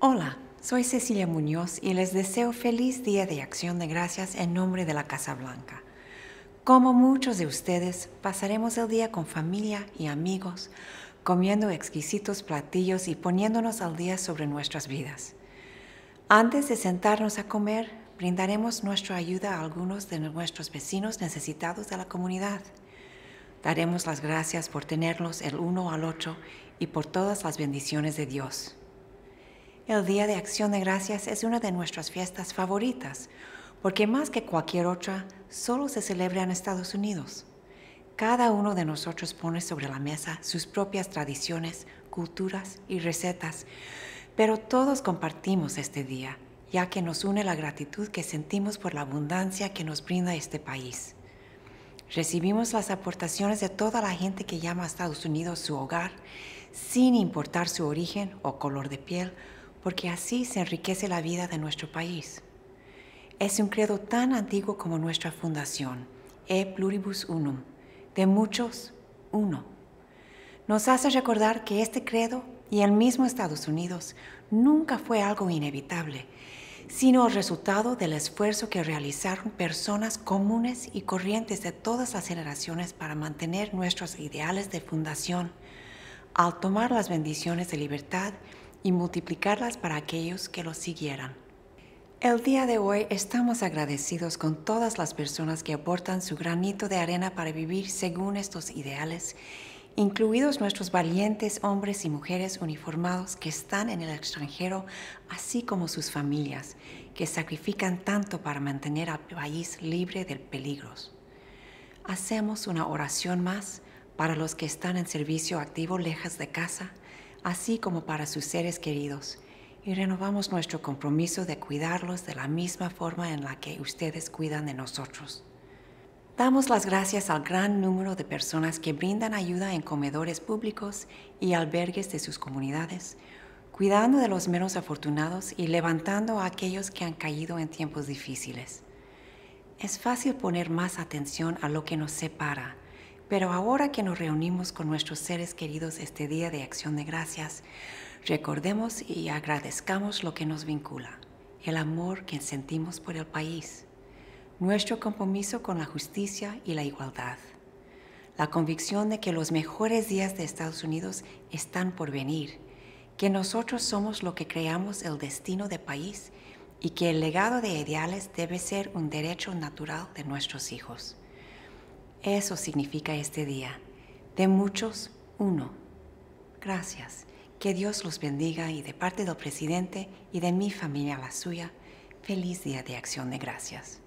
Hola, soy Cecilia Muñoz y les deseo feliz Día de Acción de Gracias en nombre de la Casa Blanca. Como muchos de ustedes, pasaremos el día con familia y amigos, comiendo exquisitos platillos y poniéndonos al día sobre nuestras vidas. Antes de sentarnos a comer, brindaremos nuestra ayuda a algunos de nuestros vecinos necesitados de la comunidad. Daremos las gracias por tenerlos el uno al otro y por todas las bendiciones de Dios. El Día de Acción de Gracias es una de nuestras fiestas favoritas, porque más que cualquier otra, solo se celebra en Estados Unidos. Cada uno de nosotros pone sobre la mesa sus propias tradiciones, culturas y recetas, pero todos compartimos este día, ya que nos une la gratitud que sentimos por la abundancia que nos brinda este país. Recibimos las aportaciones de toda la gente que llama a Estados Unidos su hogar, sin importar su origen o color de piel, porque así se enriquece la vida de nuestro país. Es un credo tan antiguo como nuestra fundación, E Pluribus Unum, de muchos, uno. Nos hace recordar que este credo y el mismo Estados Unidos nunca fue algo inevitable, sino el resultado del esfuerzo que realizaron personas comunes y corrientes de todas las generaciones para mantener nuestros ideales de fundación, al tomar las bendiciones de libertad y multiplicarlas para aquellos que los siguieran. El día de hoy estamos agradecidos con todas las personas que aportan su granito de arena para vivir según estos ideales incluidos nuestros valientes hombres y mujeres uniformados que están en el extranjero, así como sus familias, que sacrifican tanto para mantener al país libre de peligros. Hacemos una oración más para los que están en servicio activo lejos de casa, así como para sus seres queridos, y renovamos nuestro compromiso de cuidarlos de la misma forma en la que ustedes cuidan de nosotros. Damos las gracias al gran número de personas que brindan ayuda en comedores públicos y albergues de sus comunidades, cuidando de los menos afortunados y levantando a aquellos que han caído en tiempos difíciles. Es fácil poner más atención a lo que nos separa, pero ahora que nos reunimos con nuestros seres queridos este día de acción de gracias, recordemos y agradezcamos lo que nos vincula, el amor que sentimos por el país nuestro compromiso con la justicia y la igualdad, la convicción de que los mejores días de Estados Unidos están por venir, que nosotros somos lo que creamos el destino del país y que el legado de ideales debe ser un derecho natural de nuestros hijos. Eso significa este día. De muchos, uno. Gracias. Que Dios los bendiga y de parte del presidente y de mi familia la suya, feliz día de acción de gracias.